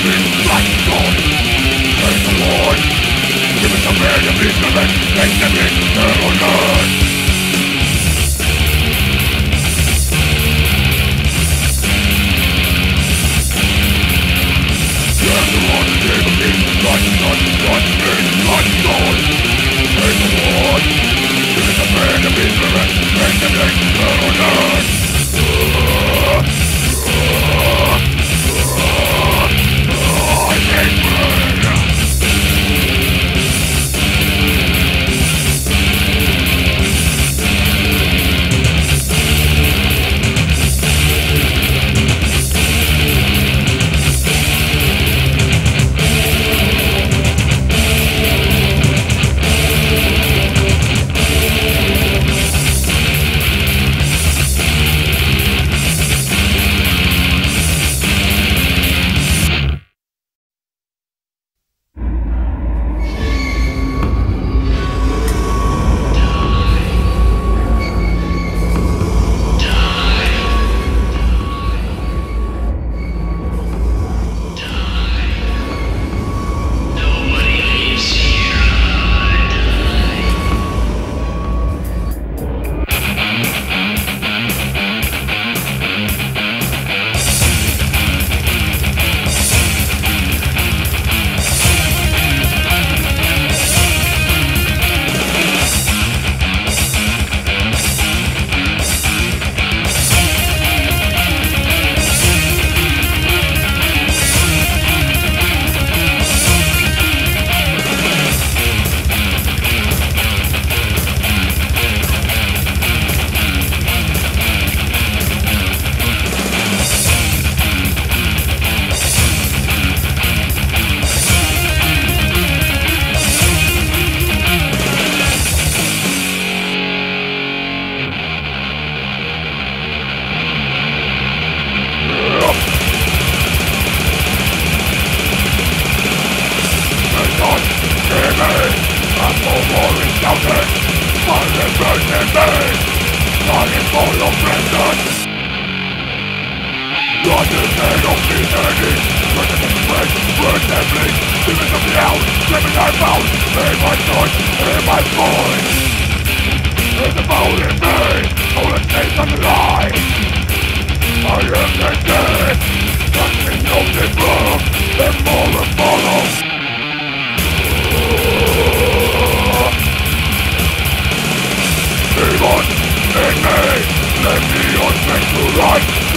A bone in me, all the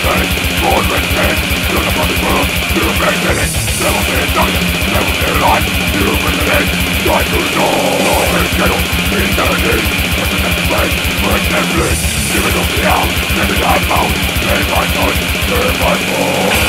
within, born within You're the fucking world, you're it Never be dying, never be alive bringing it, die to know Eternal, eternity Such a next place, break and bleed Giving up the out, living out bound Save my son, save my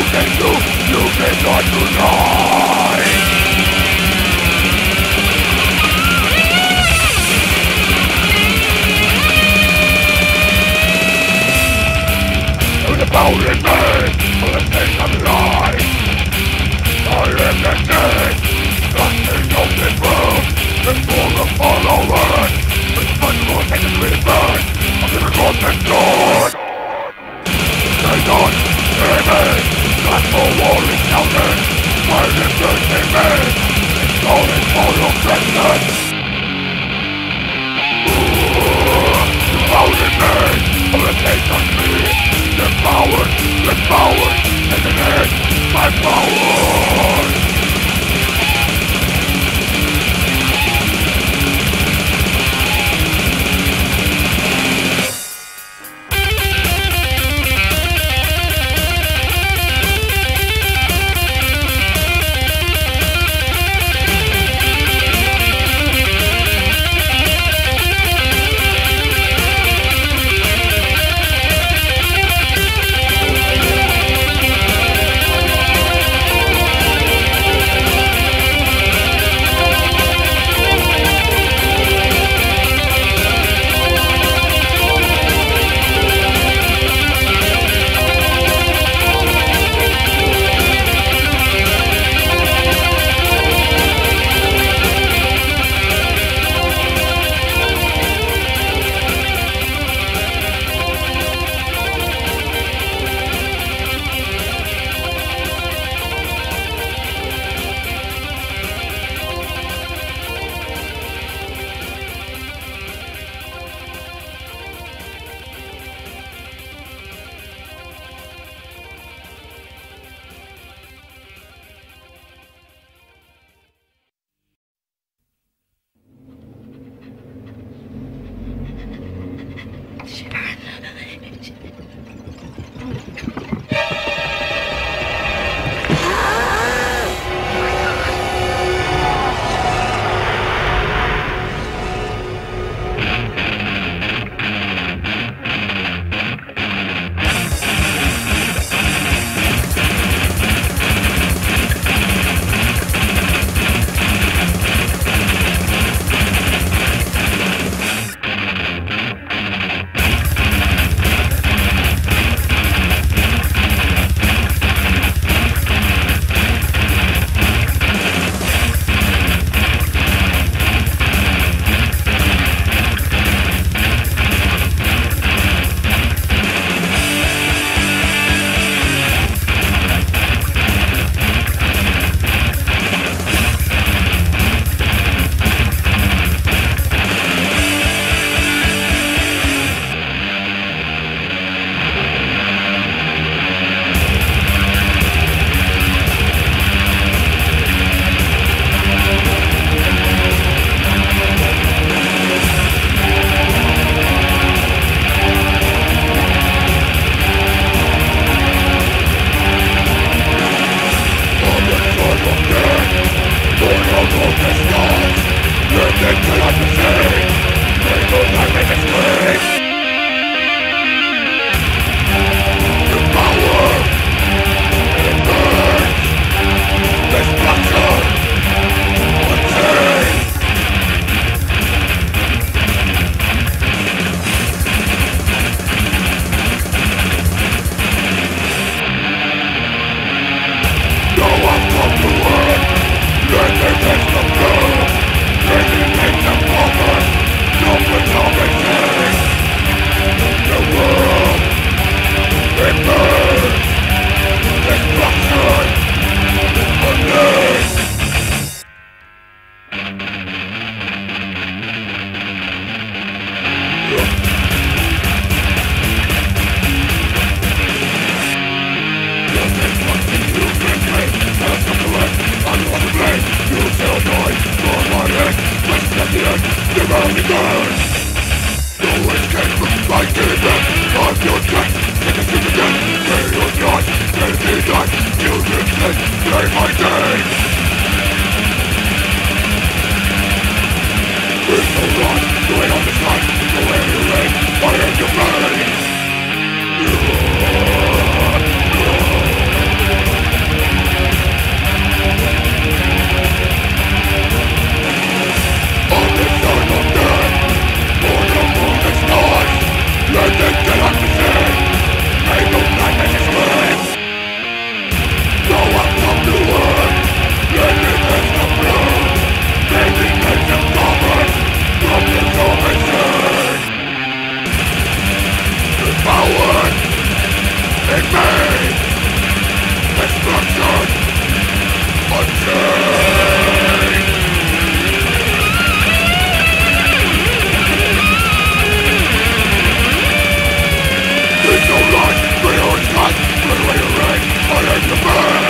you can do You. cannot deny the power in me For the things of life I am the dead Nothing of this world It's full of over it Responsible take the rebirth Of the forgotten dawn Satan, enemy Not for war encountered My lips are me It's all in full of greatness The power in me For the taste of me The power, the power And the my power the face.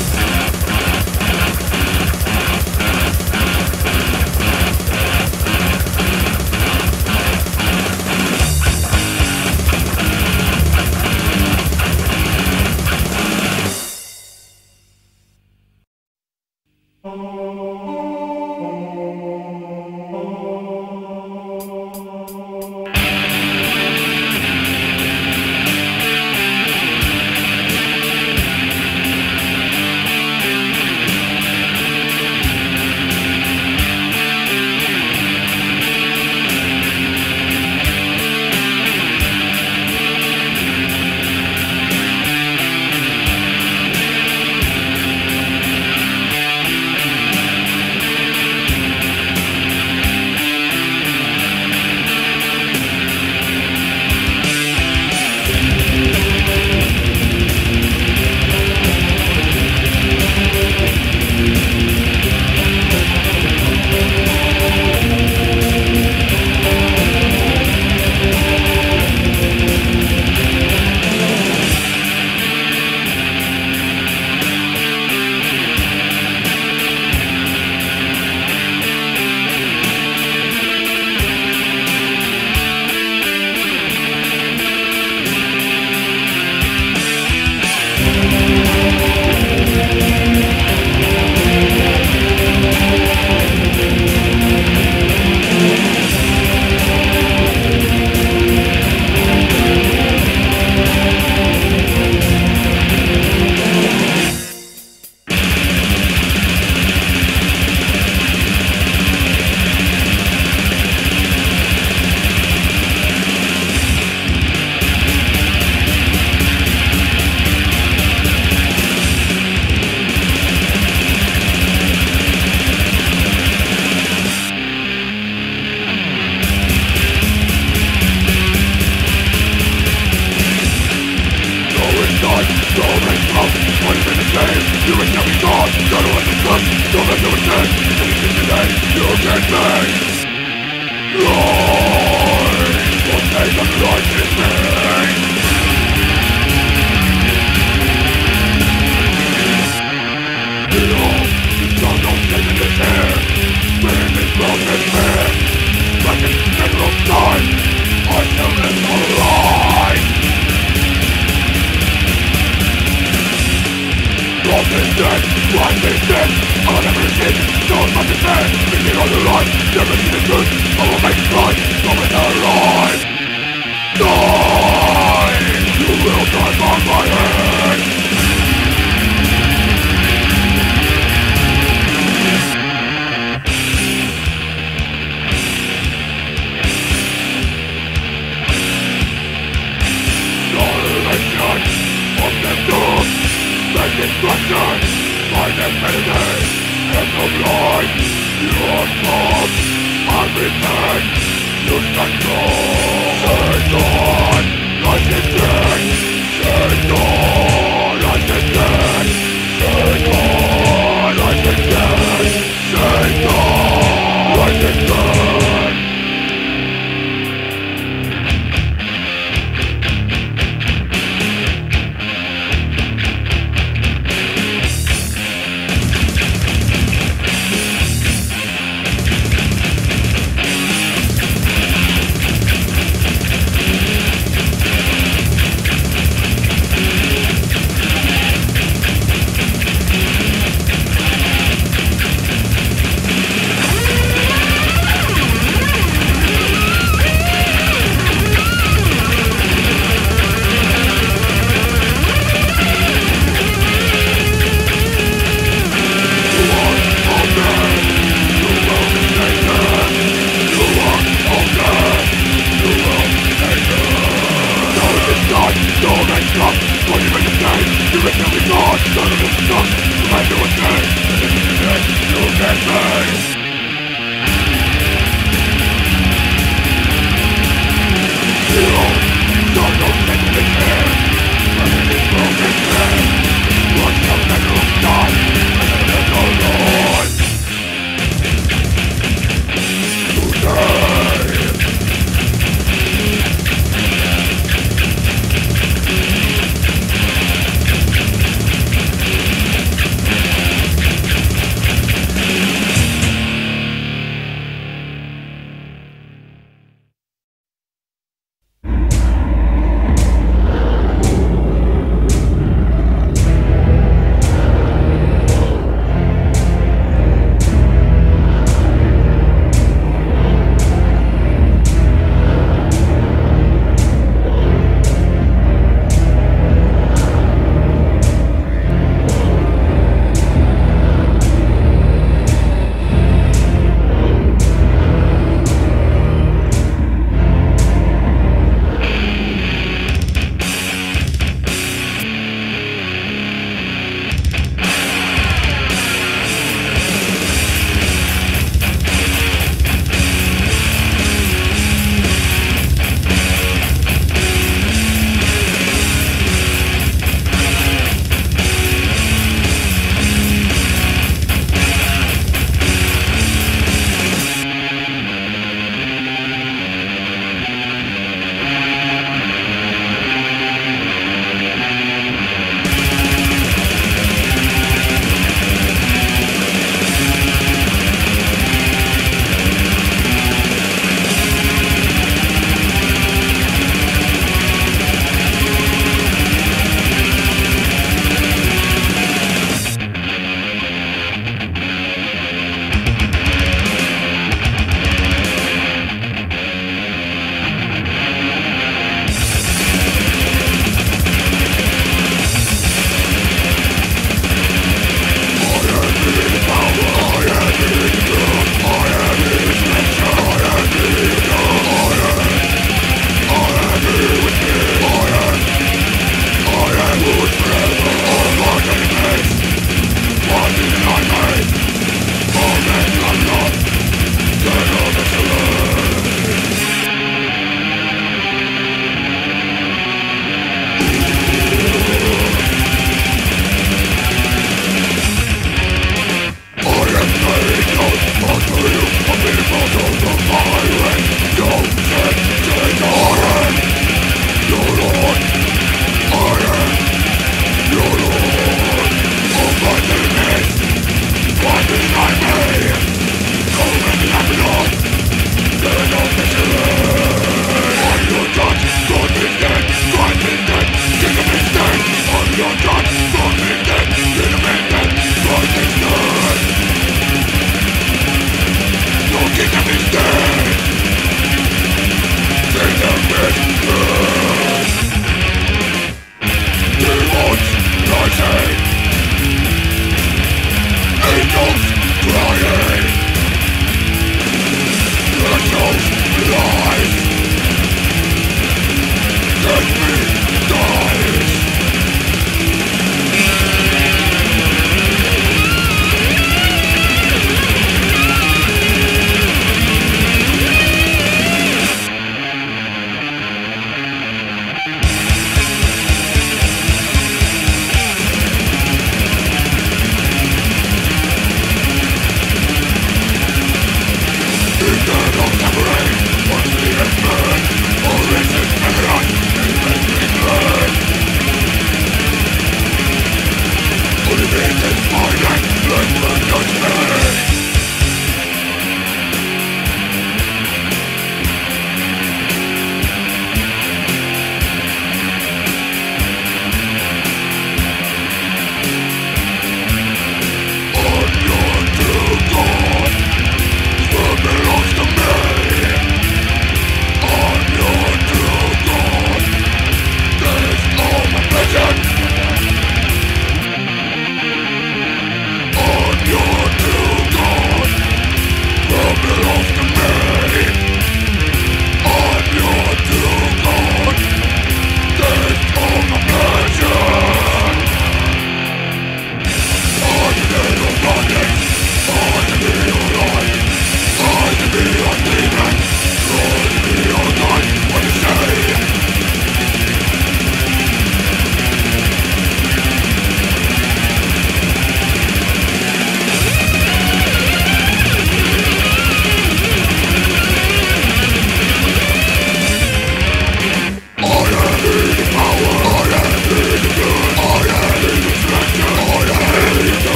control